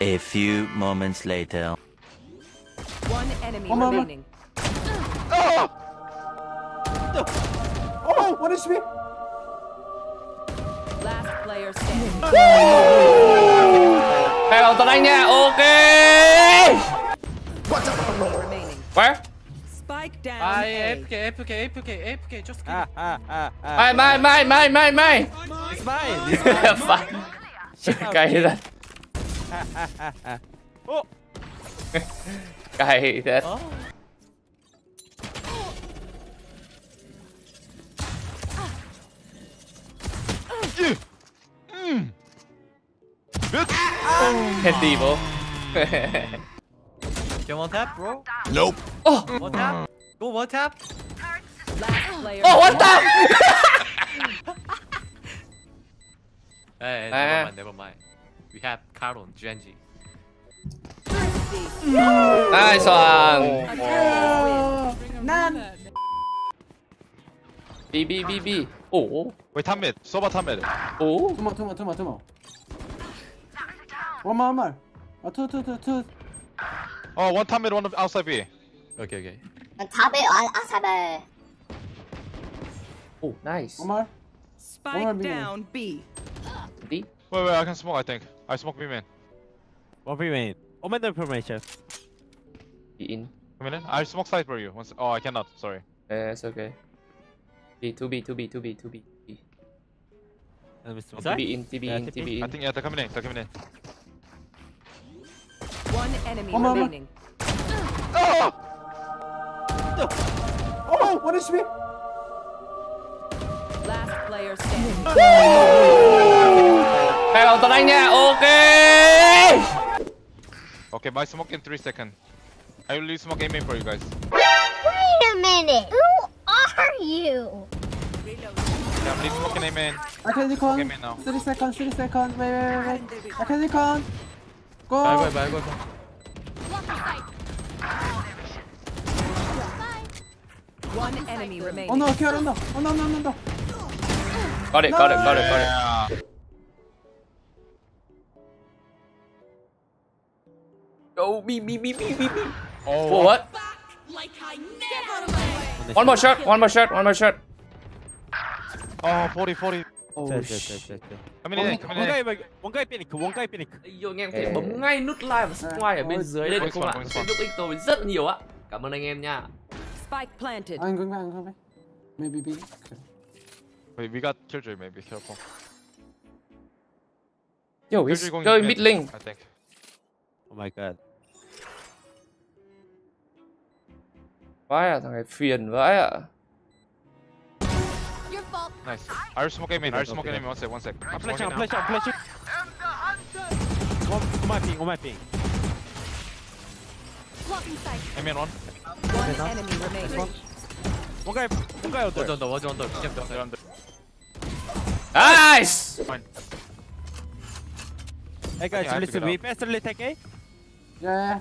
A few moments later. One enemy Come on, man. remaining. Oh, Oh, what is me? Last player standing. Hello tụi anh nha ok remaining. Where? Spike down. I A. AFK, AFK, AFK, AFK, just kidding. Ah, ah, ah, ah. Mai mai mai mai mai mai It's mine. It's Fuck Cay thật Oh. Cay thật Oh. Heavy bro Can one tap, bro? Nope. Oh One tap? Go one tap? Last player. Oh what the Hey, Ah. never mind, never mind. We have Karon, Genji. Nice one B B B B 오 Wait, 탑 mid. 서버 탑 mid. 오 Two more, two more, two more, two more. One more, one more. Oh, two, two, two, two. Oh, one 탑 mid, one outside B. Okay, okay. 탑에 와 아사베 오 나이스 One more. One more Spike B. down B. D Wait, wait, I can smoke, I think. I smoke B main. One remain. Omen the information. B in Come in. I smoke side for you. Once. Oh, I cannot. Sorry. Yeah, it's okay B 2B 2B 2B 2B Mr. TB in TB Yeah, in TB. TB I think yeah, they're coming in. They're coming in. One enemy oh, One more, one remaining. Oh! oh, what is me? Last player standing. Hello tụi anh ok Okay, my smoke in three seconds. I will leave smoke aiming for you guys. Wait a minute Who are you? Yeah, I'm leaving smoke game in aiming. I can recon. Okay, now. 30 seconds, 30 seconds. Wait, wait, wait, wait. I can recon. Go. Bye, bye, bye, bye, bye. One enemy remaining. Oh no, Karen, oh, no. Oh no, no, no, no. Got it got it got it got it Go B B B B B B Oh, For what? One more shot one more shot one more shot Oh, 40, 40. Oh Set, set, set, set, set. Coming in, One coming one in. guy, one guy panic, one guy panic. Vô anh em có thể bấm ngay nút like và subscribe ở bên dưới đây được không ạ? Sẽ giúp ích tôi rất nhiều ạ. Cảm ơn anh em nha. Spike planted. Going back, I'm going back. Maybe B. Okay. Wait, we got Killjoy maybe. Careful. Yo, he's going mid, mid lane. I think. Oh my god. Vãi à, thằng này phiền vãi ạ. Nice. Irish smoke aiming. Irish smoke aiming. One sec, one sec. I'm flashing, I'm flashing, I'm flashing. One, on my ping, on my ping. Aiming one. One enemy remaining. One guy, one guy out there. Watch on the, watch on the. Keep the. They're under. Nice! Fine. Hey guys, Yeah, I to listen, we out. bestly take A. Yeah,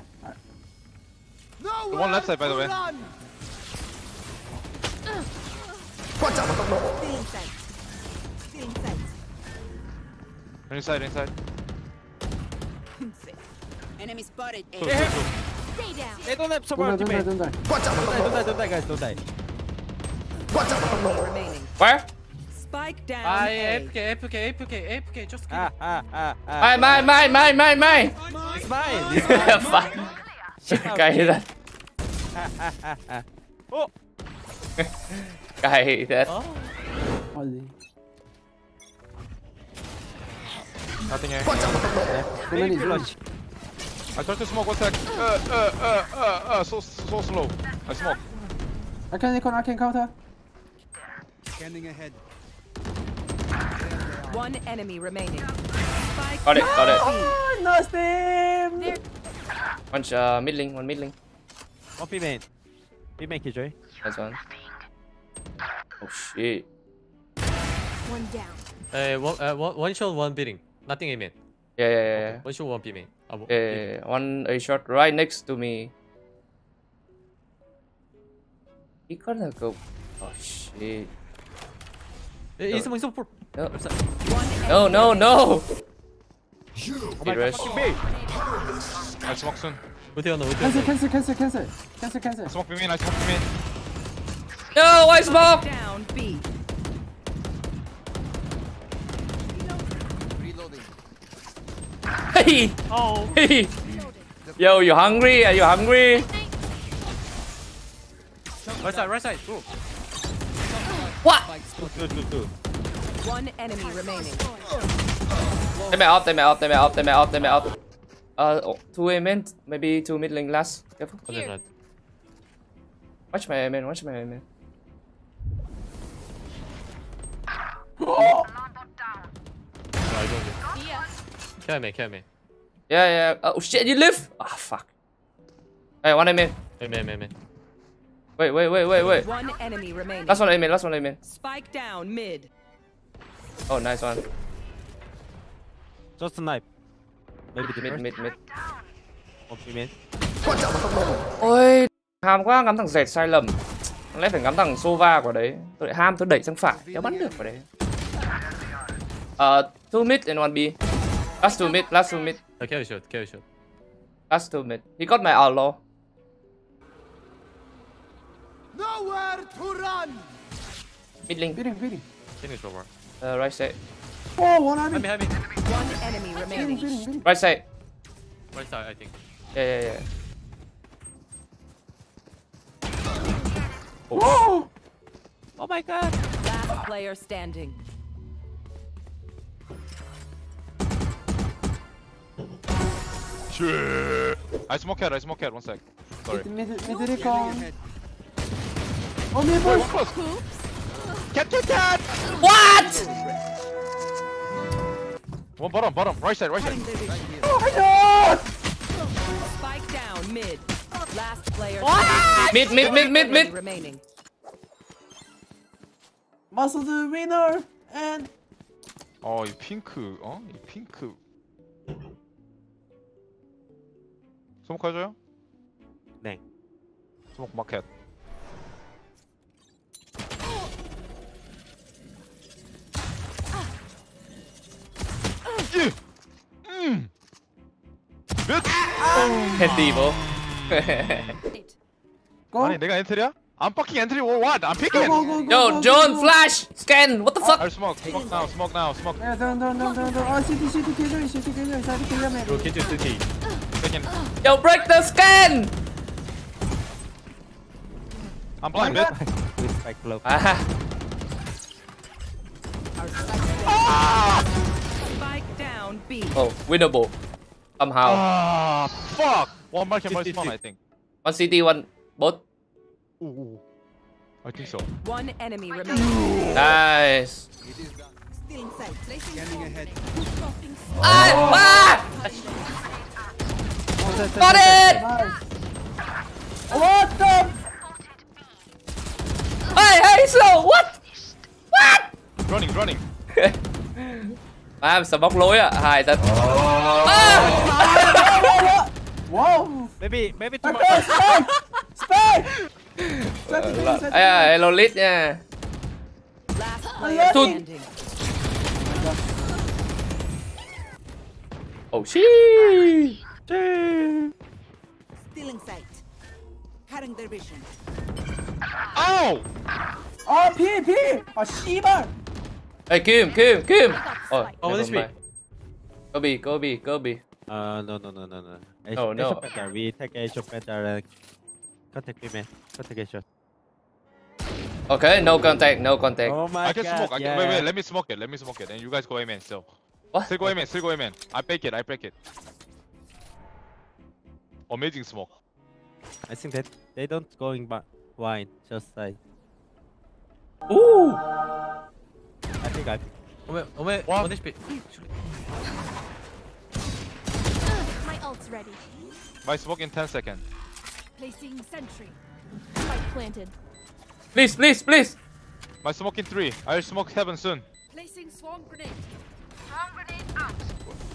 yeah. The one left side, by the way. Inside, inside. Enemy spotted. Two, two, two. Hey, don't have Don't someone die, don't die, don't die. Don't don't die, don't die, guys, don't die. Enemy remaining. Where? Spike down I A. AFK, AFK, AFK, AFK, just kidding. Ah, ah, ah, ah. Mai mai mai mai mai mai. It's mine. It's Fuck. Cay thật. Oh. Cay thật. Oh. Holy. Nothing here. Too many, Maybe too many. flush. I tried to smoke one sec. Uh, uh, uh, uh, uh, so, so slow. I smoke. I can recon, I can counter. One enemy remaining. Spike Got it, got it. Oh, nice team! One uh, mid lane, one mid lane. One B main. B main, Killjoy. Nice one. Oh shit. Hey, one, uh, one, one shot, one beating. Nothing aiming. Yeah, yeah, yeah, yeah. One shot, one beaming. Uh, one- Yeah, yeah, yeah. One a shot right next to me. He gonna go. Oh shit. Eh, Ismo, Ismo, pull. No, One enemy no, no, no. Mid rush. Fucking smoke soon. Ulti on the ulti Cancel, cancel, cancel, cancel. Cancel, cancel. Smoke me in, I smoke me in. No, I smoke. Down B. Hey. Oh. Hey. Yo, you hungry? Are you hungry? Right side, right side. Go. What? One enemy remaining. Take me out, take me out, take me out, take me out, take me out. Uh, oh, two A main, maybe two mid lane last. Careful. On the right. Watch my A main, watch my A main. No, I don't. Kill me, kill me. Yeah, yeah. Oh shit, you live? Ah, fuck. Hey, one A main. Hey, man, man, man. Wait, wait, wait, wait, wait. One enemy remaining. Last one A main, last one A main. Spike down mid. Oh, nice one. Just a knife. Maybe the Mid, first. mid, mid. Một B main. Ôi, ham quá ngắm thằng dẹt sai lầm. Lẽ phải ngắm thằng Sova của đấy. Tôi lại ham tôi đẩy sang phải, kéo bắn được vào đấy. Uh, two mid and one B. Last two mid, last two mid, Uh, shot, kill shot. last two mid. He got my outlaw. Mid link, Beating, beating. Finish over. uh, right side, Oh, one army. Heavy, heavy. One enemy remaining. beating, beating. right side. Right side, I think. Yeah, yeah, yeah. Oh! Oh my god. Last player standing. Shit. I smoke head, I smoke head, one sec. Sorry. Mid. Oh, mid Wait, push. Cat, cat, cat! What? One bottom, bottom, right side, right side. Oh my god! Spike down mid. Last player Mid, mid, mid, mid, enemy mid. remaining. Muscle the winner and 어, 이 핑크, 어? 이 핑크. 스모크 해줘요? 네. 스모크 마켓. 예! 음! 몇! Heady, bro. go. 아니, 내가 엔트리야? I'm fucking entry or what? I'm Go, picking! go, go, go, Yo, go, John, go, go. flash, scan. What the fuck? I'll smoke, smoke now, smoke now, smoke. Yeah, down, down, down, down, down. Oh, city, city, kill, city, kill, city, kill, man. Bro, kill your city. Second. Yo, break the scan. I'm blind, bit. With spike B. oh, winnable. Somehow. Ah, fuck! One market by spawn, I think. One CT, one both. Ooh, ooh. I think so. One enemy remaining. Nice. Still inside. Ah! ah! Got it! Nice. What the? Hey, hey, so what? What? Running, running. À, sợ bóc lối à, hài thật. À! Wow! Maybe, maybe too Okay, much. spike! Spike! Spike, Là- spike, Ê, à, hello lit nha. Last player Tun. standing. Oh shit. Still in sight. Cutting their vision. Ow! 아, 피, 피! 아, 씨발! Ê, Kim, Kim, Kim. Ôi, Oh, never this mind. Go B, go B, go B. Uh, no, no, no, no, no. A, No, no. shot better. We take A shot better. Contact B man. Contact A shot. Okay, no contact, no contact. Oh my I can god. smoke. I can, yeah. Wait, wait, let me smoke it. Let me smoke it. And you guys go aim in still. What? Still go aim in. Still go aim in. I break it. I break it. Amazing smoke. I think that they don't going back wine. Just like Ooh. I think I. Ome, Ome, What? one HP. My ult's ready. My smoke in 10 seconds. Placing sentry. Spike planted. Please, please, please. My smoke in 3. I'll smoke heaven soon. Placing swarm grenade.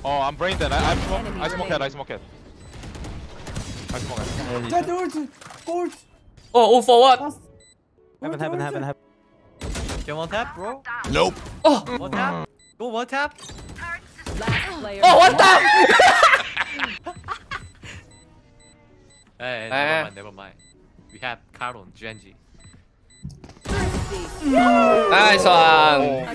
Oh, I'm brain dead. I, I smoke. enemy I smoke head. I smoke head. I smoke head. Jett ult! Ult! Oh, oh, for what? Last! Heaven, Ult, heaven, heaven, heaven. Can one tap, bro? Oh, One tap. Go one tap. Last player. Oh, one time! Hey, Ah. never mind, never mind. We have Karon, Genji. Nice one!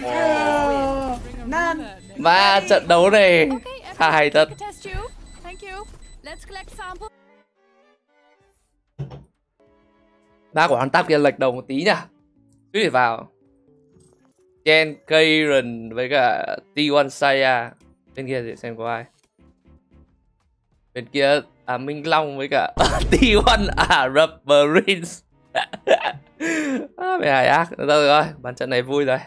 Nan. Và trận đấu này Okay, khá hay everyone, thật. I can test you. Thank you. Let's collect sample. Ba của hắn tap kia lệch đầu một tí nha. Suýt để vào. Jen Karen với cả T1 Saya. Bên kia để xem có ai. Bên kia à Minh Long với cả T1 Ả Rập Marines. à, mày hài ác. Được rồi, rồi, bàn trận này vui rồi.